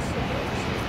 ですよね。